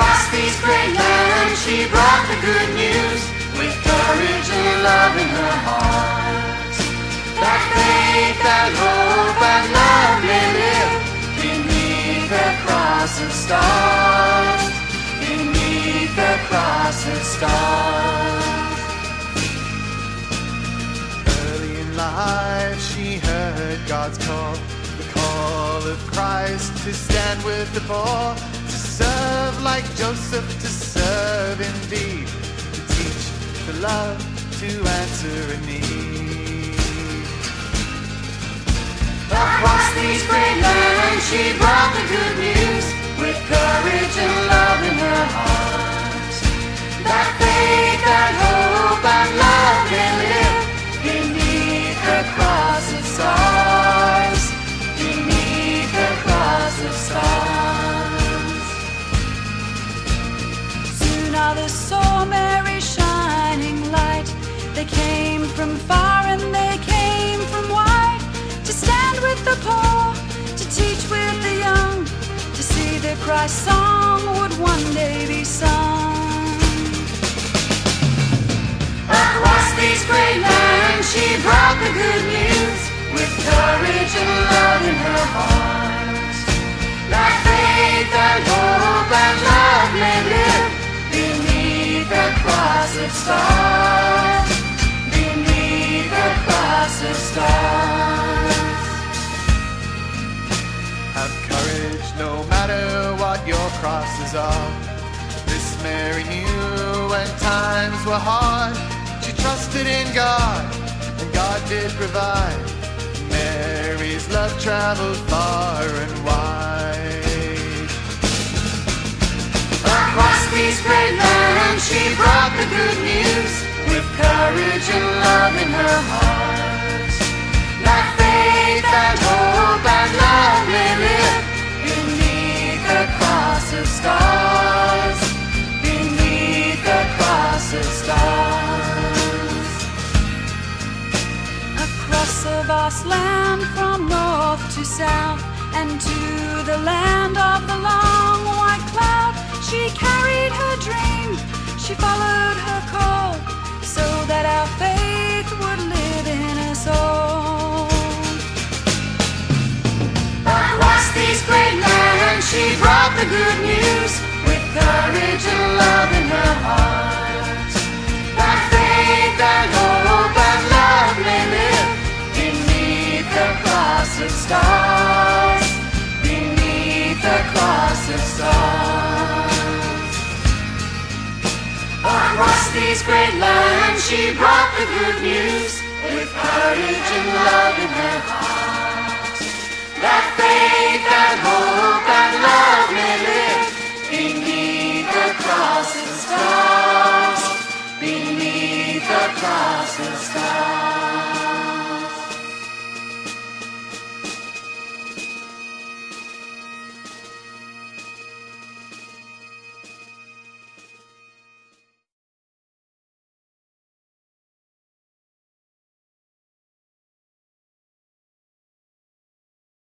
Across these great lands she brought the good news with courage and love in her heart. That faith, that hope, and love may live beneath the cross of stars. Beneath the cross of stars. Early in life, she heard God's call, the call of Christ to stand with the poor, serve like Joseph, to serve indeed, to teach, to love, to answer a need. Across these great lands she brought the good news with courage and love in her heart. Others saw Mary shining light. They came from far and they came from wide to stand with the poor, to teach with the young, to see that Christ's song would one day be sung. Across these great lands she brought the good news with courage stars. Beneath stars. Have courage no matter what your crosses are. This Mary knew when times were hard. She trusted in God, and God did provide. Mary's love traveled far and wide. Across these great lands and love in her heart. That faith, that hope, and love may live beneath the cross of stars. Beneath the cross of stars. Across a vast land from she brought the good news with courage and love in her heart. That faith, that hope, and love may live beneath the cross of stars. Beneath the cross of stars. Across these great lands she brought the good news with courage and love in her heart. Beneath the stars.